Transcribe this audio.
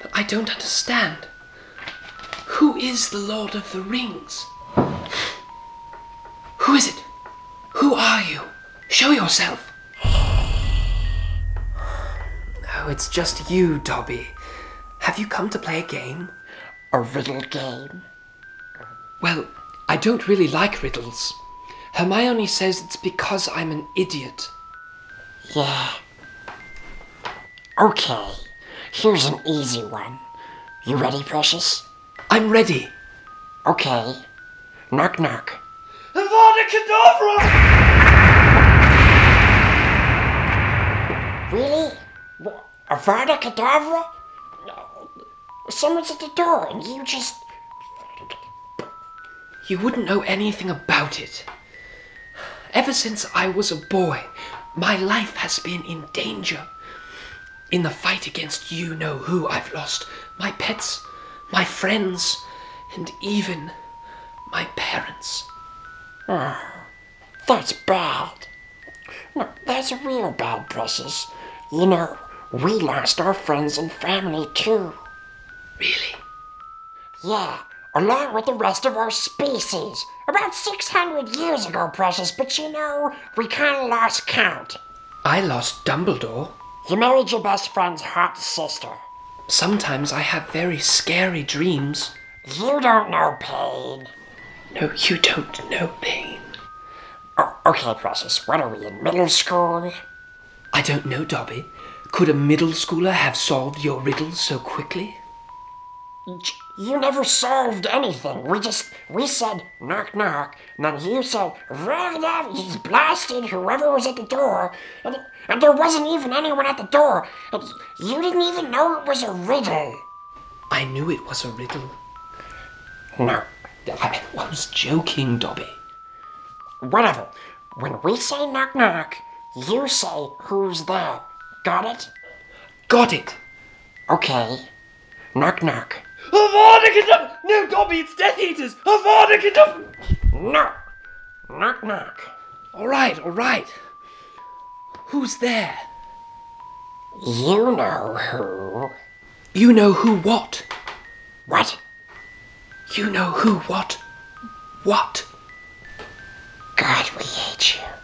But I don't understand. Who is the Lord of the Rings? Who is it? Who are you? Show yourself. Oh, it's just you, Dobby. Have you come to play a game? A riddle game? Well, I don't really like riddles. Hermione says it's because I'm an idiot. Yeah. Okay, here's an easy one. You ready, Precious? I'm ready. Okay. Knock knock. Avada Kedavra! Really? Avada Kedavra? Someone's at the door and you just. You wouldn't know anything about it. Ever since I was a boy, my life has been in danger. In the fight against you know who, I've lost my pets, my friends, and even my parents. Ah, that's bad. No, that's real bad, Precious. You know, we lost our friends and family too. Really? Yeah, along with the rest of our species. About 600 years ago, Precious, but you know, we kinda lost count. I lost Dumbledore. You married your best friend's hot sister. Sometimes I have very scary dreams. You don't know pain. No, you don't know pain. Oh, okay, Precious, what are we in middle school? I don't know, Dobby. Could a middle schooler have solved your riddles so quickly? You never solved anything. We just, we said knock knock, and then you said Ragnar, he's blasted whoever was at the door, and, and there wasn't even anyone at the door, and you didn't even know it was a riddle. I knew it was a riddle. No, I was joking, Dobby. whatever. When we say knock knock, you say who's there. Got it? Got it. Okay. Knock knock. Kedavra! No, Dobby, it's Death Eaters! Kedavra! No. Knock knock. All right, all right. Who's there? You know who. You know who what? What? You know who what? What? God, we hate you.